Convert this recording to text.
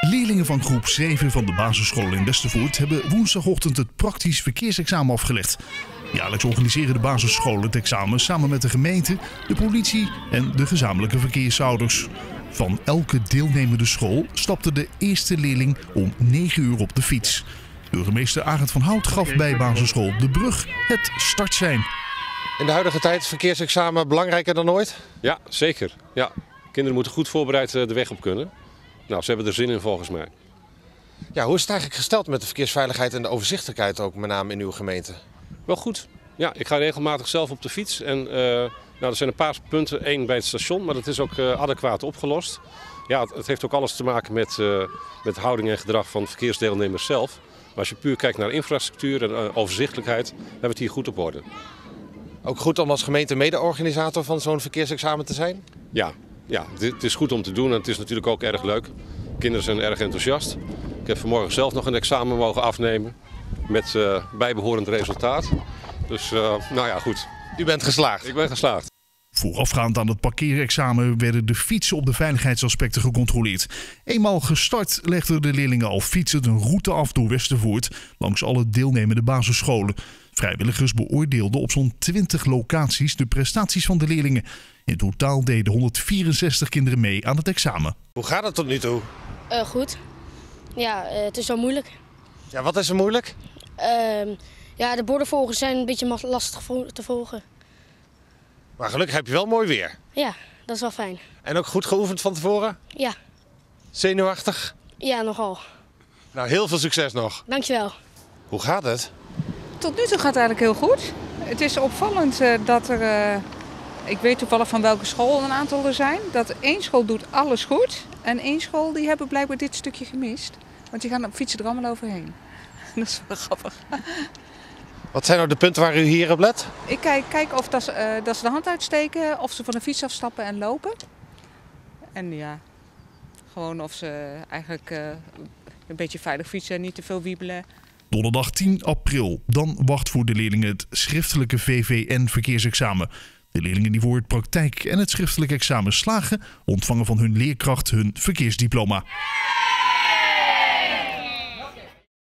Leerlingen van groep 7 van de basisschool in Westervoort hebben woensdagochtend het praktisch verkeersexamen afgelegd. Jaarlijks organiseren de basisscholen het examen samen met de gemeente, de politie en de gezamenlijke verkeersouders. Van elke deelnemende school stapte de eerste leerling om 9 uur op de fiets. Burgemeester Arend van Hout gaf bij basisschool De Brug het startsein. In de huidige tijd verkeersexamen belangrijker dan ooit? Ja, zeker. Ja. Kinderen moeten goed voorbereid eh, de weg op kunnen. Nou, ze hebben er zin in volgens mij. Ja, hoe is het eigenlijk gesteld met de verkeersveiligheid en de overzichtelijkheid ook met name in uw gemeente? Wel goed. Ja, ik ga regelmatig zelf op de fiets. En uh, nou, er zijn een paar punten. Eén bij het station, maar dat is ook uh, adequaat opgelost. Ja, het, het, heeft ook alles te maken met, uh, met houding en gedrag van verkeersdeelnemers zelf. Maar als je puur kijkt naar infrastructuur en overzichtelijkheid, hebben we het hier goed op orde. Ook goed om als gemeente mede-organisator van zo'n verkeersexamen te zijn? Ja, ja, het is goed om te doen en het is natuurlijk ook erg leuk. Kinderen zijn erg enthousiast. Ik heb vanmorgen zelf nog een examen mogen afnemen met uh, bijbehorend resultaat. Dus uh, nou ja, goed. U bent geslaagd? Ik ben geslaagd. Voorafgaand aan het parkeerexamen werden de fietsen op de veiligheidsaspecten gecontroleerd. Eenmaal gestart legden de leerlingen al fietsend een route af door Westervoort langs alle deelnemende basisscholen. Vrijwilligers beoordeelden op zo'n 20 locaties de prestaties van de leerlingen. In totaal deden 164 kinderen mee aan het examen. Hoe gaat het tot nu toe? Uh, goed. Ja, uh, het is wel moeilijk. Ja, wat is er moeilijk? Uh, ja, de bordenvolgers zijn een beetje lastig te volgen. Maar gelukkig heb je wel mooi weer. Ja, dat is wel fijn. En ook goed geoefend van tevoren? Ja. Zenuwachtig? Ja, nogal. Nou, heel veel succes nog. Dankjewel. Hoe gaat het? Tot nu toe gaat het eigenlijk heel goed. Het is opvallend uh, dat er, uh, ik weet toevallig van welke school een aantal er zijn, dat één school doet alles goed en één school die hebben blijkbaar dit stukje gemist. Want die gaan op fietsen er allemaal overheen. Dat is wel grappig. Wat zijn nou de punten waar u hier op let? Ik kijk, kijk of dat ze, uh, dat ze de hand uitsteken, of ze van de fiets afstappen en lopen. En ja, gewoon of ze eigenlijk uh, een beetje veilig fietsen en niet te veel wiebelen. Donderdag 10 april. Dan wacht voor de leerlingen het schriftelijke VVN-verkeersexamen. De leerlingen die voor het praktijk- en het schriftelijk examen slagen, ontvangen van hun leerkracht hun verkeersdiploma.